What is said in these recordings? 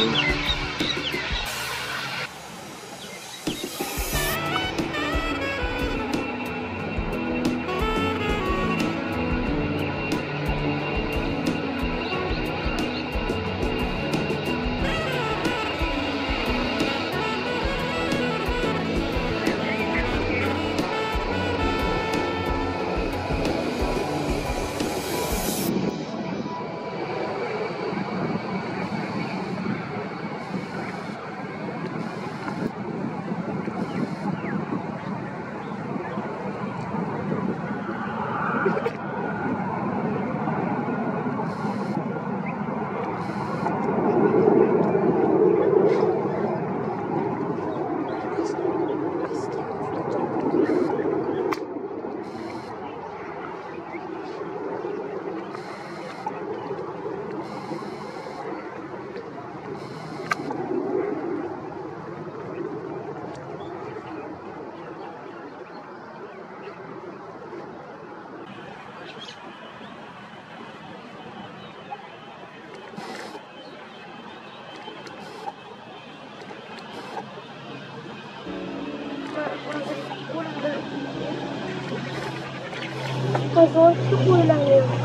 you. 他说 súng.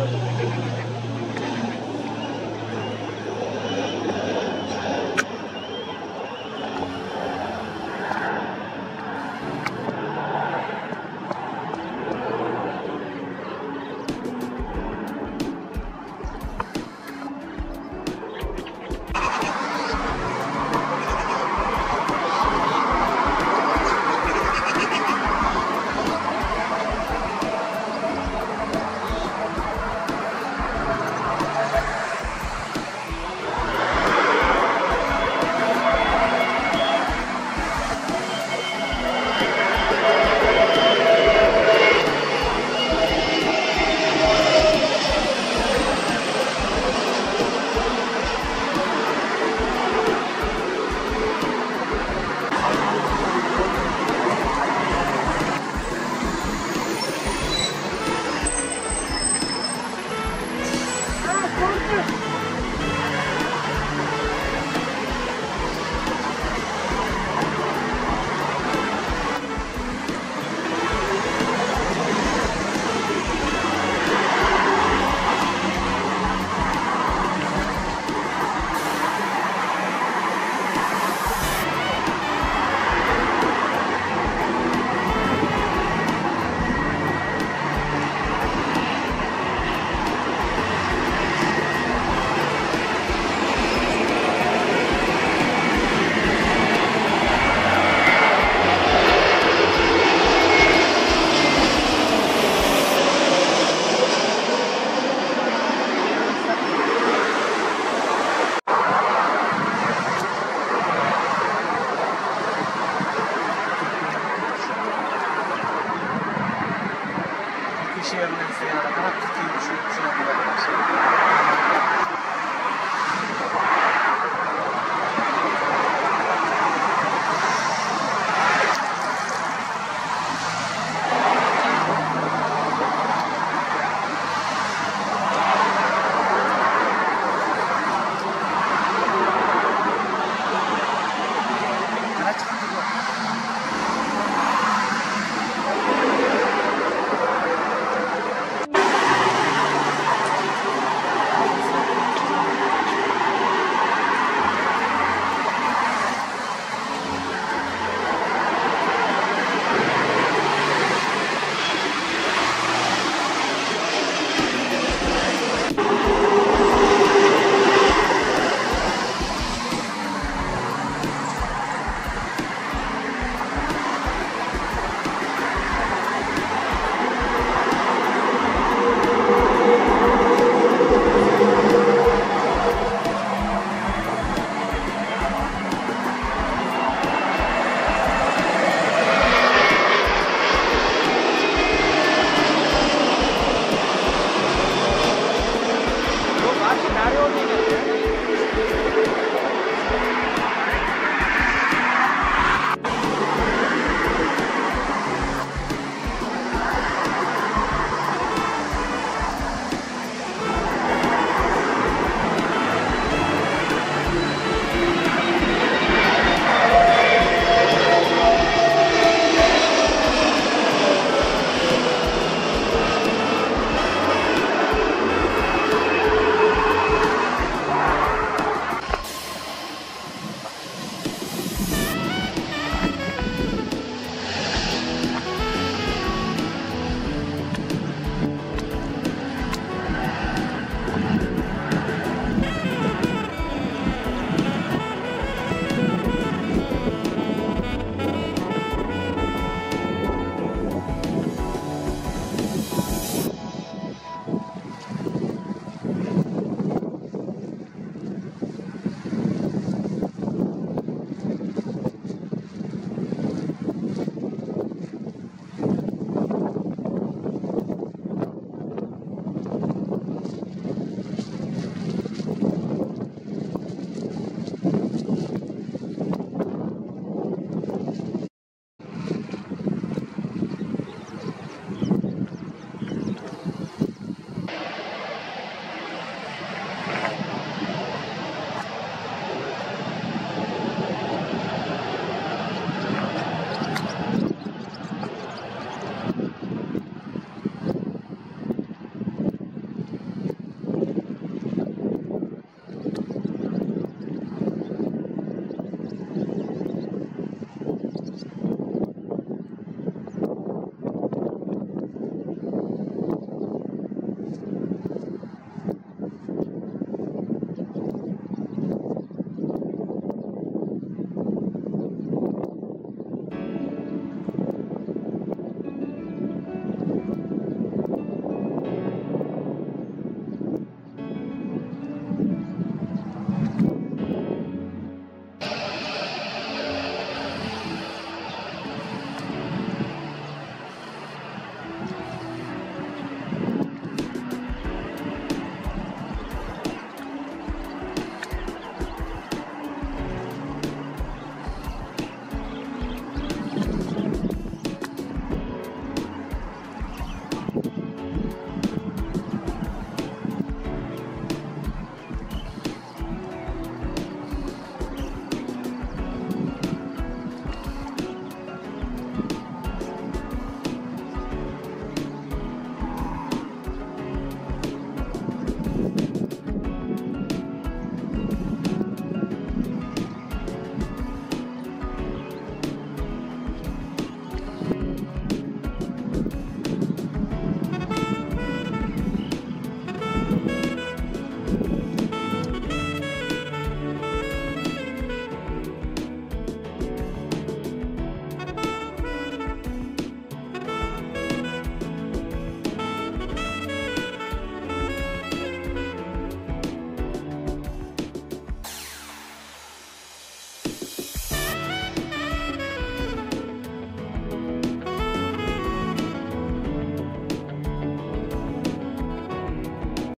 CR 年制だからっていう仕事がありました。